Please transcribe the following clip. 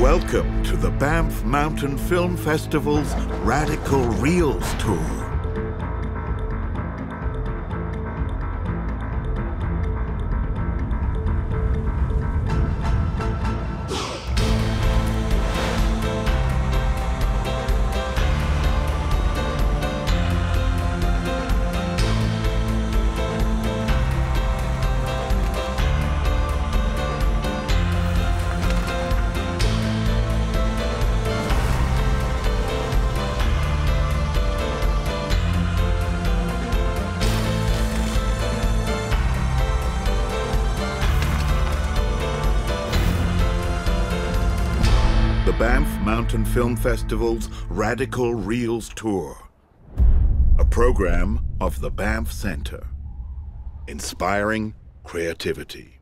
Welcome to the Banff Mountain Film Festival's Radical Reels Tour. The Banff Mountain Film Festival's Radical Reels Tour, a program of the Banff Center, inspiring creativity.